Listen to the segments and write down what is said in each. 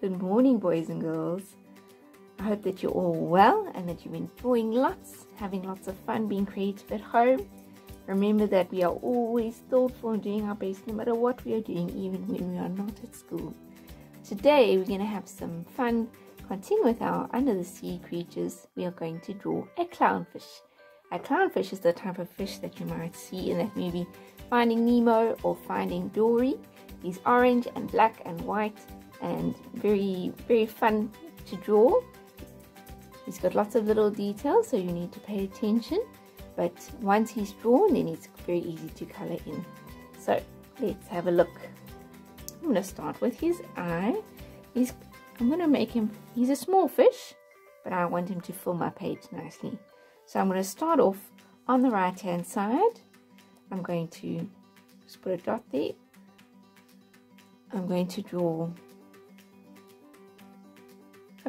Good morning, boys and girls. I hope that you're all well and that you're enjoying lots, having lots of fun being creative at home. Remember that we are always thoughtful and doing our best no matter what we are doing, even when we are not at school. Today, we're going to have some fun. Continue with our under the sea creatures. We are going to draw a clownfish. A clownfish is the type of fish that you might see in that movie Finding Nemo or Finding Dory. He's orange and black and white and very, very fun to draw. He's got lots of little details, so you need to pay attention. But once he's drawn, then it's very easy to color in. So let's have a look. I'm going to start with his eye. He's, I'm going to make him, he's a small fish, but I want him to fill my page nicely. So I'm going to start off on the right hand side. I'm going to just put a dot there. I'm going to draw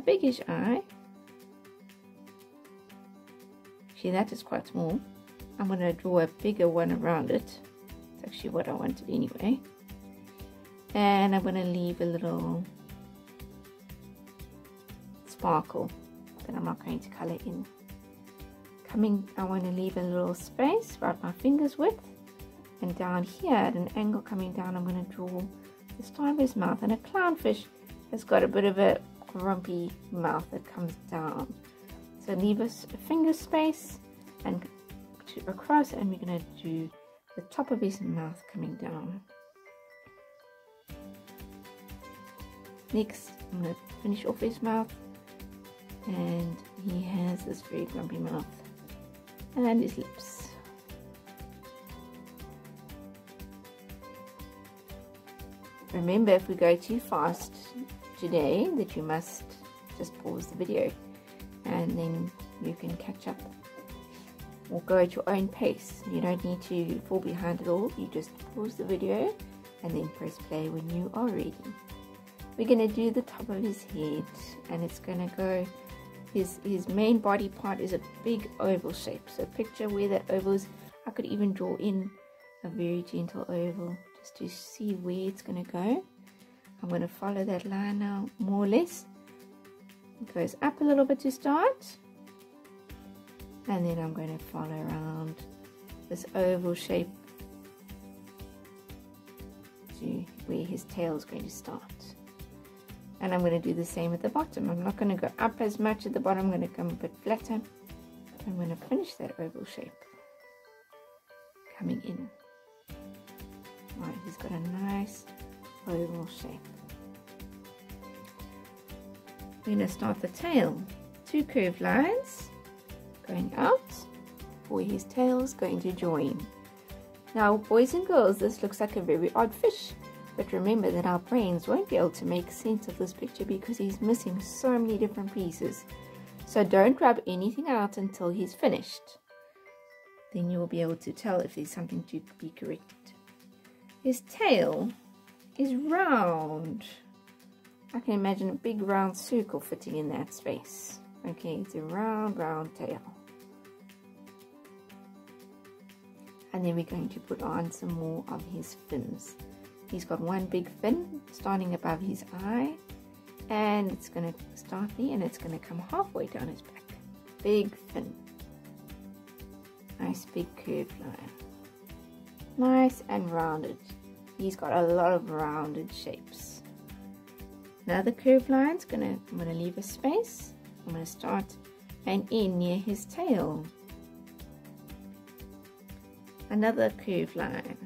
a biggish eye. See, that is quite small. I'm going to draw a bigger one around it. It's actually what I wanted anyway. And I'm going to leave a little sparkle that I'm not going to color in. Coming, I want to leave a little space about my fingers width. And down here at an angle coming down, I'm going to draw the his mouth. And a clownfish has got a bit of a grumpy mouth that comes down. So leave us a finger space and to across and we're going to do the top of his mouth coming down. Next, I'm going to finish off his mouth and he has this very grumpy mouth and his lips. Remember, if we go too fast, today that you must just pause the video and then you can catch up or go at your own pace. You don't need to fall behind at all. You just pause the video and then press play when you are ready. We're going to do the top of his head and it's going to go, his, his main body part is a big oval shape. So picture where that oval is. I could even draw in a very gentle oval just to see where it's going to go. I'm going to follow that line now more or less. It goes up a little bit to start. And then I'm going to follow around this oval shape to where his tail is going to start. And I'm going to do the same at the bottom. I'm not going to go up as much at the bottom. I'm going to come a bit flatter. I'm going to finish that oval shape coming in. Right, he's got a nice oval shape. We're going to start the tail. Two curved lines going out where his tail is going to join. Now, boys and girls, this looks like a very odd fish. But remember that our brains won't be able to make sense of this picture because he's missing so many different pieces. So don't rub anything out until he's finished. Then you'll be able to tell if there's something to be corrected. His tail is round. I can imagine a big round circle fitting in that space. Okay, it's a round, round tail. And then we're going to put on some more of his fins. He's got one big fin starting above his eye. And it's going to start there and it's going to come halfway down his back. Big fin. Nice big curved line. Nice and rounded. He's got a lot of rounded shapes. Another curved line's gonna I'm gonna leave a space. I'm gonna start and end near his tail. Another curved line.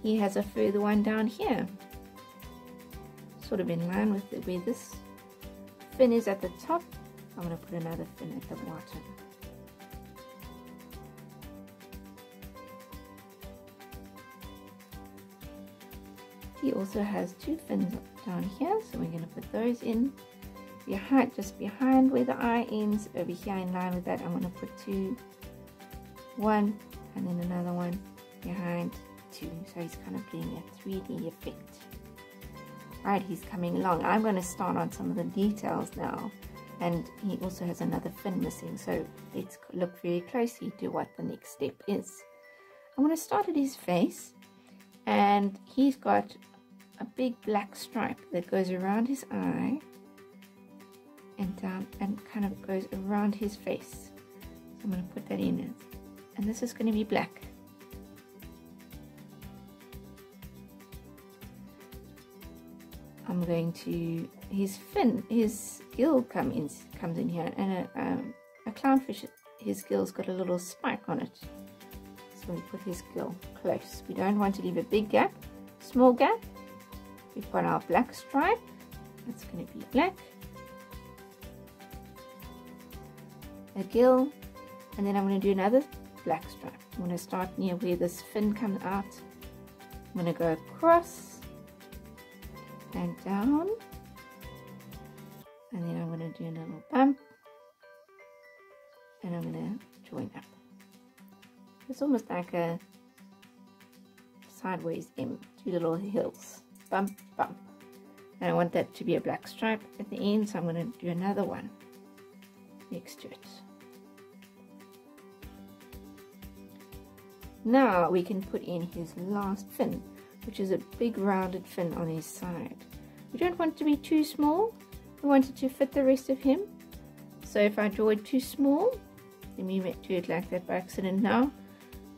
He has a further one down here. Sort of in line with the, where this fin is at the top. I'm to put another fin at the bottom. He also has two fins down here, so we're going to put those in behind, just behind where the eye ends, over here in line with that, I'm going to put two, one, and then another one behind two. So he's kind of doing a 3D effect. Right, he's coming along. I'm going to start on some of the details now. And he also has another fin missing, so let's look very closely to what the next step is. I'm going to start at his face and he's got a big black stripe that goes around his eye and down and kind of goes around his face. So I'm going to put that in and this is going to be black. I'm going to his fin, his gill come in, comes in here, and a, um, a clownfish, his gill's got a little spike on it. So we put his gill close. We don't want to leave a big gap, small gap. We've got our black stripe. That's going to be black. A gill, and then I'm going to do another black stripe. I'm going to start near where this fin comes out. I'm going to go across and down and then I'm going to do a little bump and I'm going to join up. It's almost like a sideways M, two little hills, bump, bump. And I want that to be a black stripe at the end, so I'm going to do another one next to it. Now we can put in his last fin, which is a big rounded fin on his side. We don't want it to be too small, we want it to fit the rest of him. So if I draw it too small, let me do it like that by accident now.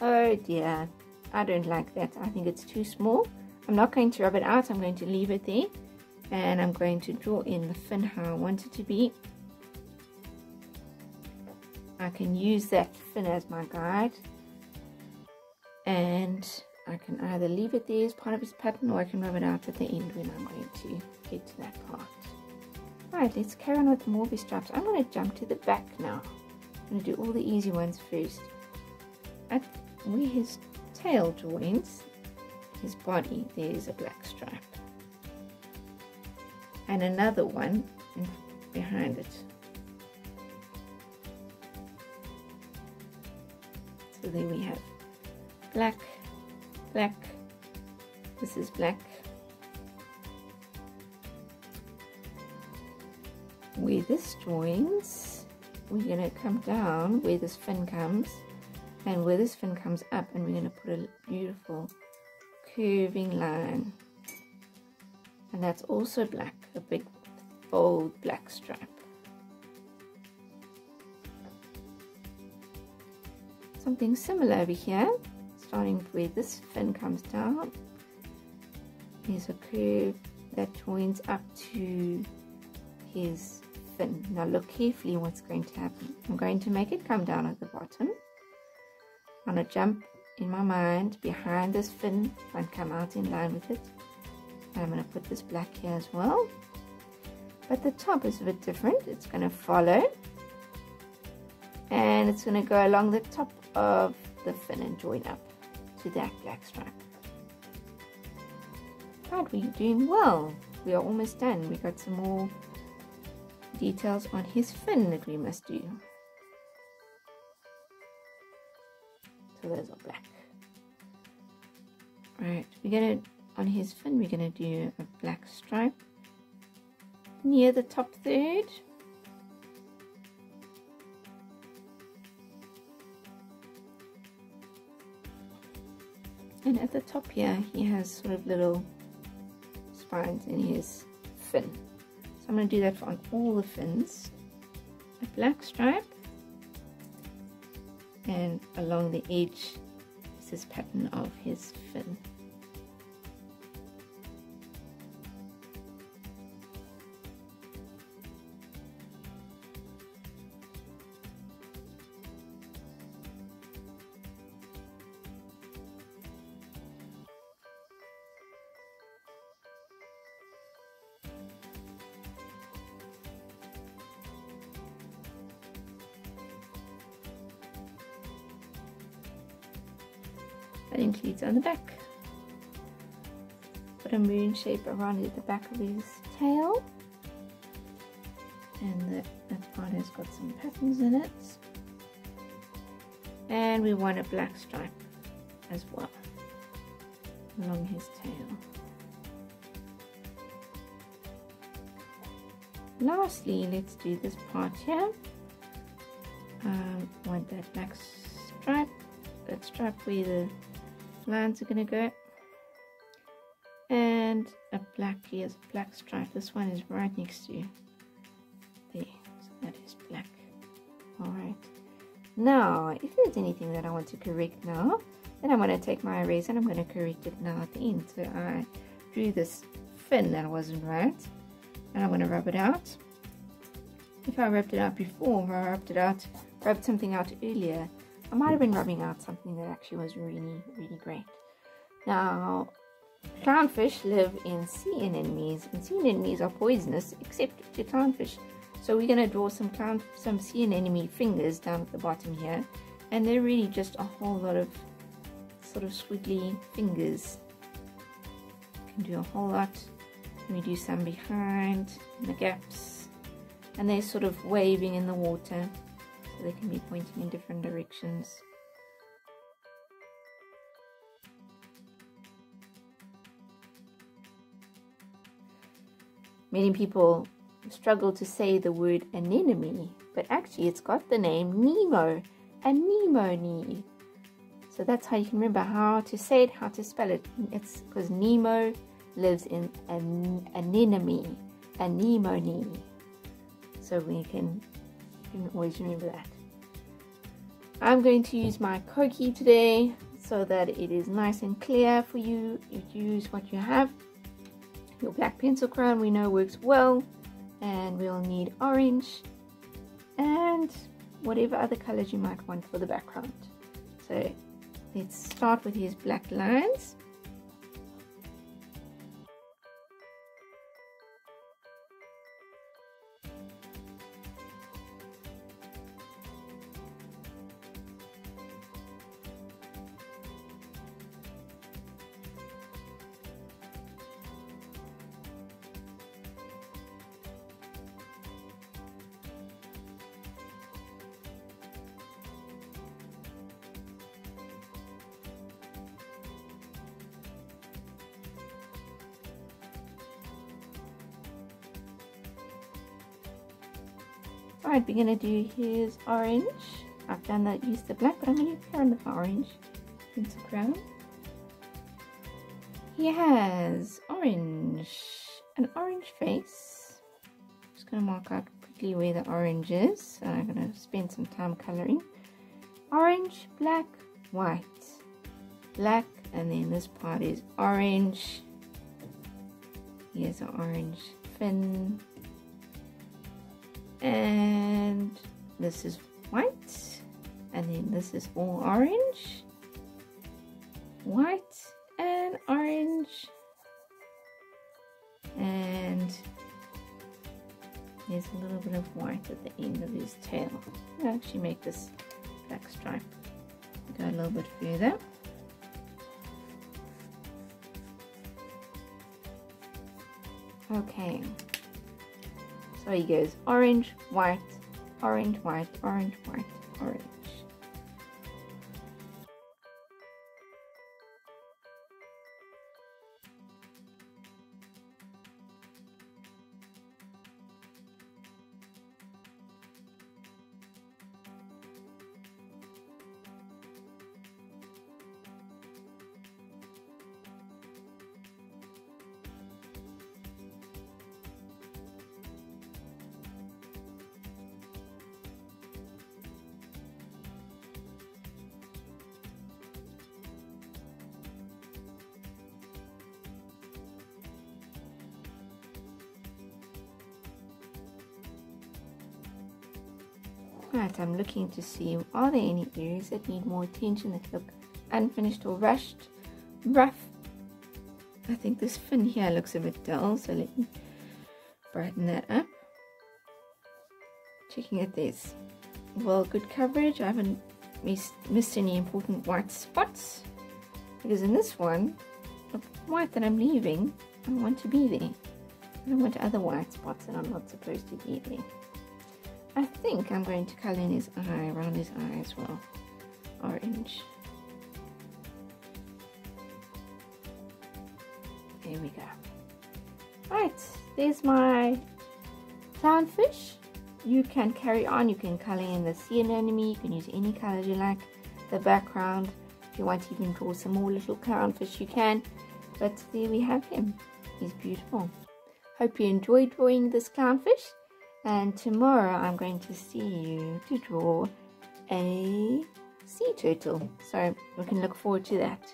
Oh dear, I don't like that. I think it's too small. I'm not going to rub it out, I'm going to leave it there. And I'm going to draw in the fin how I want it to be. I can use that fin as my guide and I can either leave it there as part of his pattern or I can rub it out at the end when I'm going to get to that part. Right, let's carry on with more straps. I'm going to jump to the back now. I'm going to do all the easy ones first. At where his tail joins his body, there's a black stripe. And another one behind it. So there we have black, black, this is black, where this joins, we're going to come down where this fin comes and where this fin comes up and we're going to put a beautiful curving line and that's also black, a big bold black stripe. Something similar over here starting where this fin comes down there's a curve that joins up to his fin. Now look carefully what's going to happen. I'm going to make it come down at the bottom. Going to jump in my mind behind this fin and come out in line with it. And I'm going to put this black here as well. But the top is a bit different. It's going to follow. And it's going to go along the top of the fin and join up to that black stripe. Right, we're doing well. We are almost done. We got some more details on his fin that we must do. Those are black. Right, we're gonna on his fin we're gonna do a black stripe near the top third. And at the top here, he has sort of little spines in his fin. So I'm going to do that on all the fins. A black stripe and along the edge is this pattern of his fin. That includes on the back. Put a moon shape around the back of his tail. And the, that part has got some patterns in it. And we want a black stripe as well along his tail. Lastly, let's do this part here. Um, want that black stripe, that stripe where the lines are to go. and a black a black stripe. This one is right next to you. There so that is black. All right. Now if there's anything that I want to correct now then I'm going to take my eraser and I'm going to correct it now at the end. So I drew this fin that wasn't right and I'm going to rub it out. If I rubbed it out before or I rubbed it out rubbed something out earlier I might have been rubbing out something that actually was really really great. Now clownfish live in sea anemones and sea anemones are poisonous except to clownfish. So we're going to draw some clown some sea anemone fingers down at the bottom here and they're really just a whole lot of sort of squiggly fingers. Can do a whole lot. We do some behind in the gaps. And they're sort of waving in the water so they can be pointing in different directions. Many people struggle to say the word anemone but actually it's got the name Nemo anemone. So that's how you can remember how to say it how to spell it. It's because Nemo lives in an anemone, anemone. So we can, can always remember that. I'm going to use my Koki today so that it is nice and clear for you. You use what you have. Your black pencil crayon we know works well. And we'll need orange and whatever other colors you might want for the background. So let's start with these black lines. Alright, we're to do his orange. I've done that, used the black, but I'm to turn the orange into crown. He has orange, an orange face. I'm just to mark out quickly where the orange is. and I'm to spend some time coloring. Orange, black, white, black, and then this part is orange. Here's an orange fin and this is white. And then this is all orange. White and orange. And there's a little bit of white at the end of his tail. I'll actually make this black stripe go a little bit further. Okay so he goes orange, white, orange, white, orange, white, orange. Right, I'm looking to see are there any areas that need more attention that look unfinished or rushed, rough. I think this fin here looks a bit dull, so let me brighten that up. Checking at this. well good coverage. I haven't missed, missed any important white spots because in this one, the white that I'm leaving, I want to be there. I want other white spots that I'm not supposed to be there. I think I'm going to colour in his eye, around his eye as well. Orange. There we go. Right, there's my clownfish. You can carry on, you can colour in the sea anemone, you can use any colours you like. The background, if you want to even draw some more little clownfish, you can. But there we have him. He's beautiful. Hope you enjoyed drawing this clownfish. And tomorrow I'm going to see you to draw a sea turtle. So we can look forward to that.